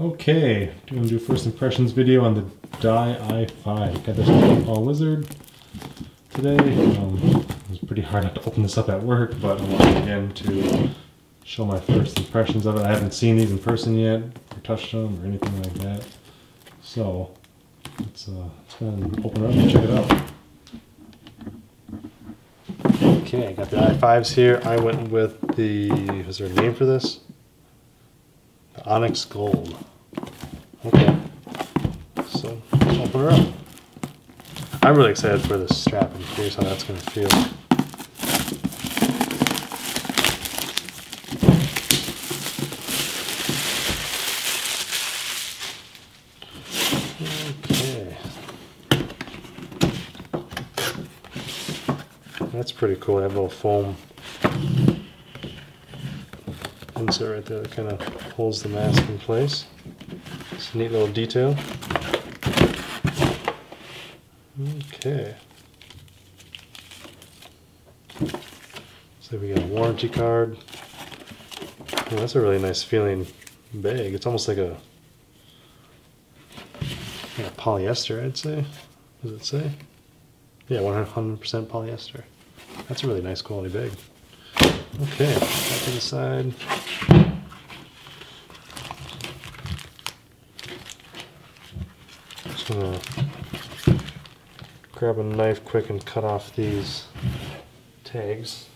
Okay, gonna do first impressions video on the Dye i5. Got this Paul Wizard today. Um, it was pretty hard not to open this up at work, but I wanted again to show my first impressions of it. I haven't seen these in person yet, or touched them, or anything like that. So, let's, uh, let's go and open it up and check it out. Okay, I got the i5s here. I went with the, is there a name for this? Onyx Gold. Okay. So, let's open her up. I'm really excited for this strap. I'm curious how that's going to feel. Okay. That's pretty cool. They have a little foam insert right there that kind of holds the mask in place. It's a neat little detail. Okay. So we got a warranty card. Oh, that's a really nice feeling bag. It's almost like a, like a polyester, I'd say. Does it say? Yeah, 100% polyester. That's a really nice quality bag. Okay, back to the side. Just gonna grab a knife quick and cut off these tags.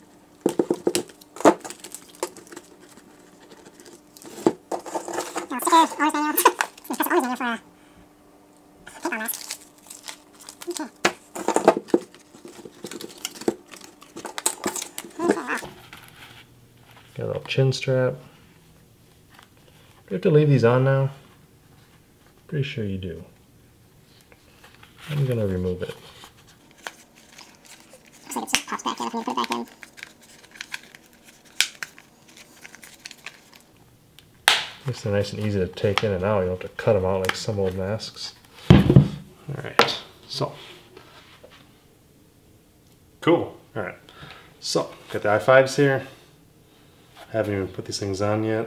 Got a little chin strap. Do you have to leave these on now? Pretty sure you do. I'm gonna remove it. Looks like it just pops back in if we put it back in. Makes it nice and easy to take in and out. You don't have to cut them out like some old masks. Alright, so. Cool. Alright. So, got the i5s here. Haven't even put these things on yet.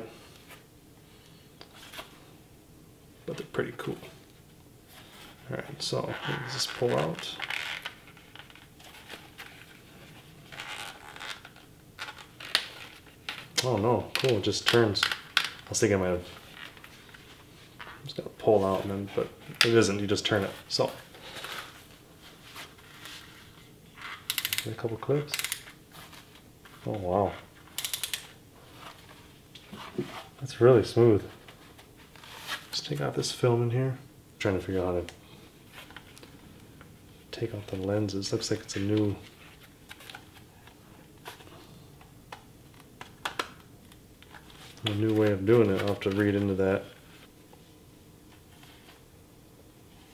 But they're pretty cool. Alright, so let just pull out. Oh no, cool, it just turns. I was thinking I might have just gonna pull out and then, but it isn't, you just turn it. So, a couple clips. Oh wow. That's really smooth. Let's take out this film in here. trying to figure out how to take out the lenses. Looks like it's a new a new way of doing it. I'll have to read into that.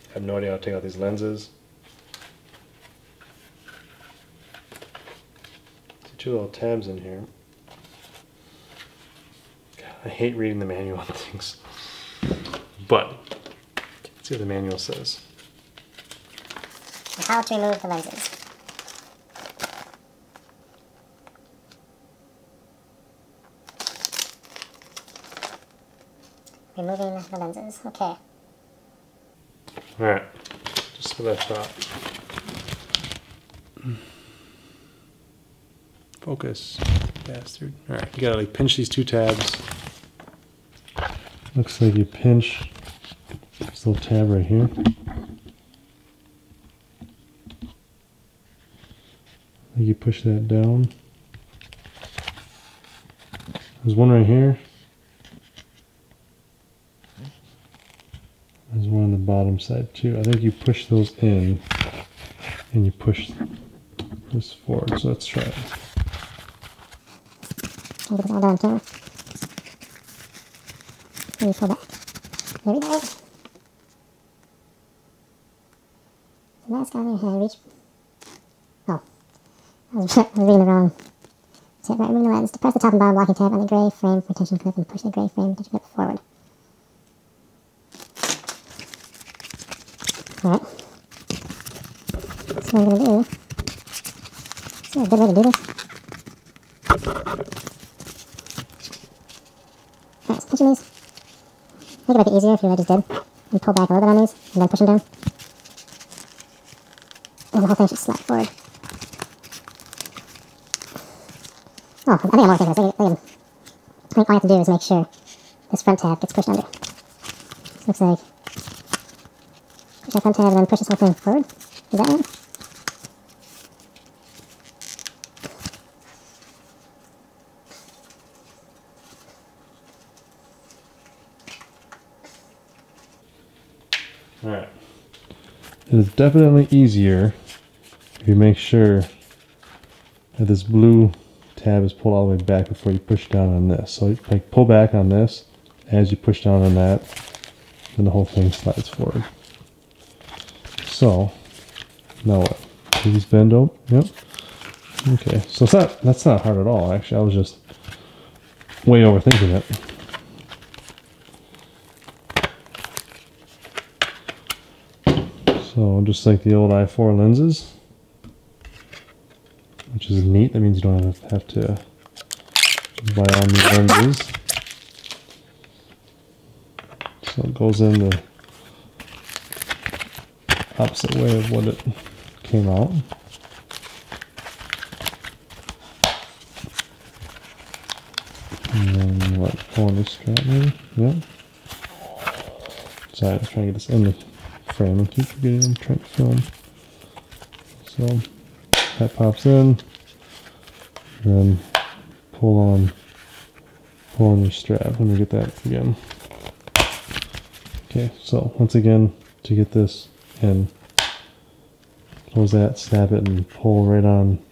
I have no idea how to take out these lenses. See two little tabs in here. God, I hate reading the manual on things. But, let's see what the manual says. How to remove the lenses. Removing the lenses. Okay. Alright, just what I thought. Focus, bastard. Alright, you gotta like pinch these two tabs. Looks like you pinch this little tab right here. You push that down. There's one right here. There's one on the bottom side too. I think you push those in and you push this forward. So let's try it. This too. Maybe pull back. There we go. The mask on there, how I reach. Oh. I was, I reading the wrong tip. Right, remove the lens. To press the top and bottom blocking tab on the gray frame retention clip and push the gray frame retention clip forward. Alright. So what I'm to do. Is there a good way to do this? Alright, so pinching these. Think it might be easier if you just did and pull back a little bit on these and then push them down. And the whole thing should slide forward. Oh, I think I'm more this. I think, I think all I have to do is make sure this front tab gets pushed under. This looks like push that front tab and then push this whole thing forward. Is that right? Alright. It is definitely easier if you make sure that this blue tab is pulled all the way back before you push down on this. So like pull back on this as you push down on that, and the whole thing slides forward. So now what? Please bend up. Yep. Okay. So it's not that's not hard at all. Actually, I was just way overthinking it. So just like the old i4 lenses, which is neat. That means you don't have, to buy all new lenses. So it goes in the opposite way of what it came out. And then what, this strap maybe? Yep. Sorry, I was trying to get this in the frame and keep forgetting I'm trying to film. So that pops in, then pull on, pull on your strap. Let me get that again. Okay, so once again, to get this in, close that, snap it, and pull right on.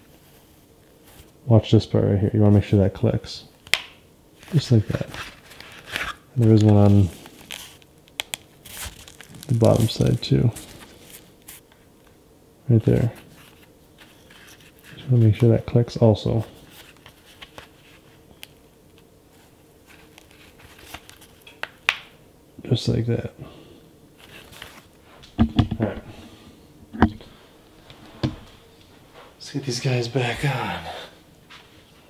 Watch this part right here. You want to make sure that clicks. Just like that. There is one on the bottom side too. Right there. Just want to make sure that clicks also. Just like that. Alright. Let's get these guys back on.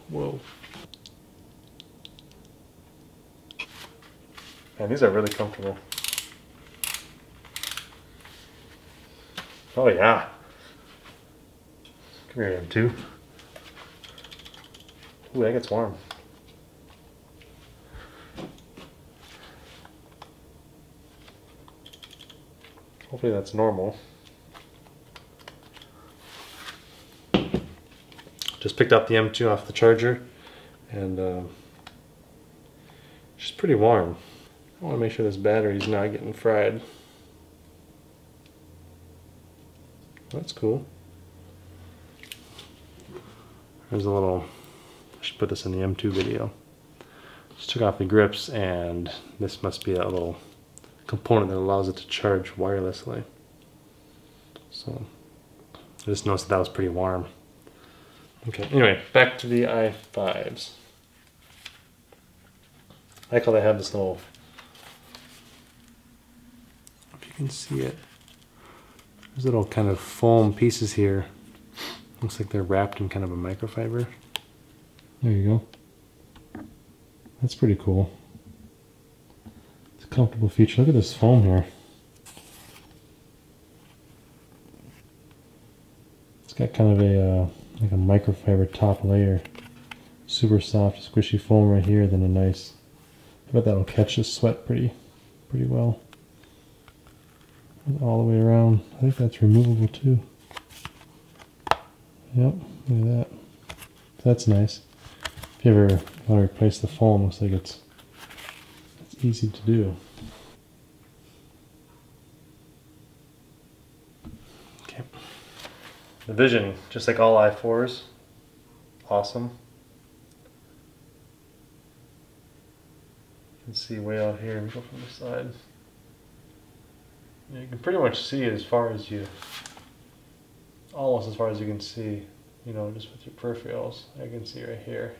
Whoa. Man, these are really comfortable. Oh yeah. Come here, M2. Ooh, that gets warm. Hopefully that's normal. Just picked up the M2 off the charger and uh, it's pretty warm. I want to make sure this battery's not getting fried. That's cool. There's a little, I should put this in the M2 video. Just took off the grips and this must be a little component that allows it to charge wirelessly. So I just noticed that, that was pretty warm. Okay, anyway, back to the i5s. I like how they have this little, if you can see it, there's little kind of foam pieces here. Looks like they're wrapped in kind of a microfiber. There you go. That's pretty cool. It's a comfortable feature. Look at this foam here. It's got kind of a uh, like a microfiber top layer. Super soft, squishy foam right here, then a nice. I bet that'll catch the sweat pretty, pretty well all the way around. I think that's removable too. Yep, look at that. That's nice. If you ever want to replace the foam, looks like it's it's easy to do. Okay. The vision, just like all i4s, awesome. You can see way out here, go from the side. You can pretty much see as far as you, almost as far as you can see, you know, just with your peripherals. I can see right here.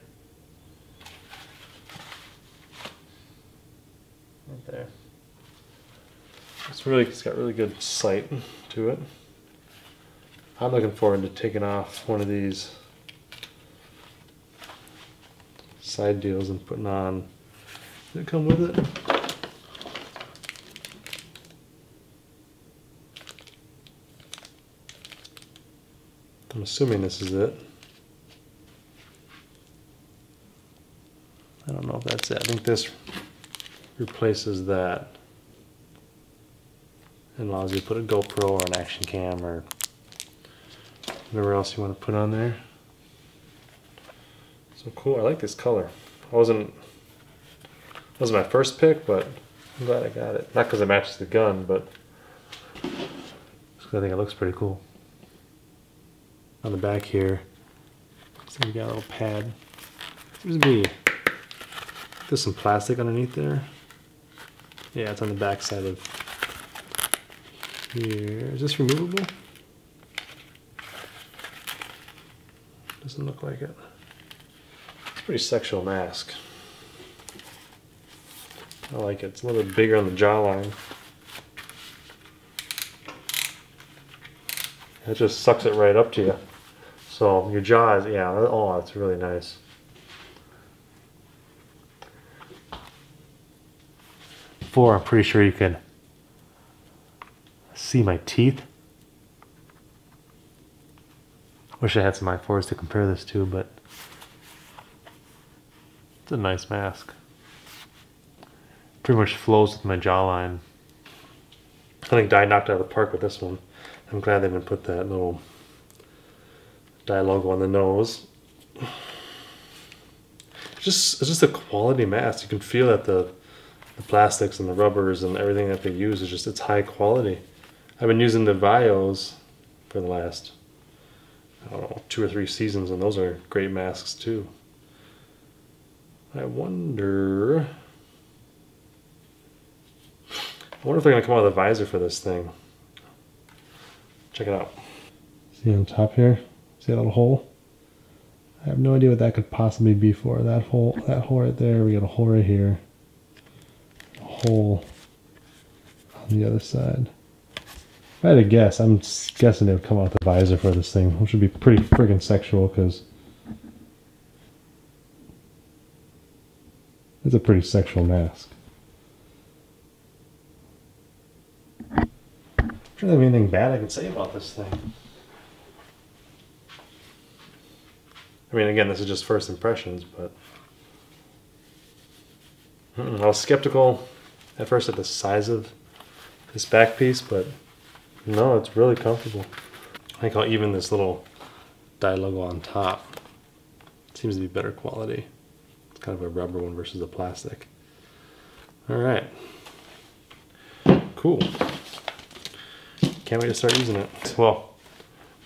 Right there. It's really, it's got really good sight to it. I'm looking forward to taking off one of these side deals and putting on, does it come with it? I'm assuming this is it. I don't know if that's it. I think this replaces that and allows you to put a GoPro or an action cam or whatever else you want to put on there. So cool. I like this color. I wasn't wasn't my first pick, but I'm glad I got it. Not because it matches the gun, but I think it looks pretty cool. On the back here, so we got a little pad. Seems to be there's some plastic underneath there. Yeah, it's on the back side of here. Is this removable? Doesn't look like it. It's a pretty sexual mask. I like it. It's a little bit bigger on the jawline. It just sucks it right up to you. So your jaw is, yeah, oh, it's really nice. Before, I'm pretty sure you can see my teeth. Wish I had some i4s to compare this to, but it's a nice mask. Pretty much flows with my jawline. I think Dye knocked out of the park with this one. I'm glad they didn't put that little Dye logo on the nose. It's just it's just a quality mask. You can feel that the the plastics and the rubbers and everything that they use is just it's high quality. I've been using the Vios for the last I don't know two or three seasons, and those are great masks too. I wonder. I wonder if they're gonna come out with a visor for this thing. Check it out. See on top here? See that little hole? I have no idea what that could possibly be for. That hole, that hole right there. We got a hole right here. A hole on the other side. If I had to guess, I'm guessing it would come out the visor for this thing, which would be pretty friggin' sexual because it's a pretty sexual mask. I'm sure there's anything bad I can say about this thing. I mean, again, this is just first impressions, but hmm, I was skeptical at first at the size of this back piece, but no, it's really comfortable. I like how even this little Dye logo on top seems to be better quality. It's kind of a rubber one versus a plastic. All right, cool. Can't wait to start using it. Well,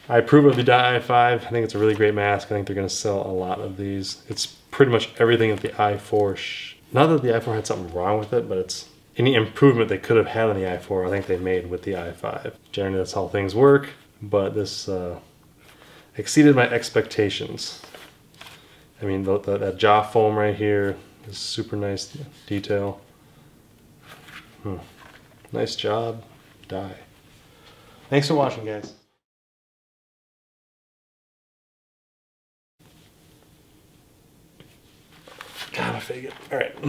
I approve of the i5. I think it's a really great mask. I think they're going to sell a lot of these. It's pretty much everything that the i4. Not that the i4 had something wrong with it, but it's any improvement they could have had on the i4, I think they made with the i5. Generally, that's how things work, but this uh, exceeded my expectations. I mean, the, the, that jaw foam right here is super nice detail. Hmm. Nice job, Dye. Thanks for watching, guys. All right.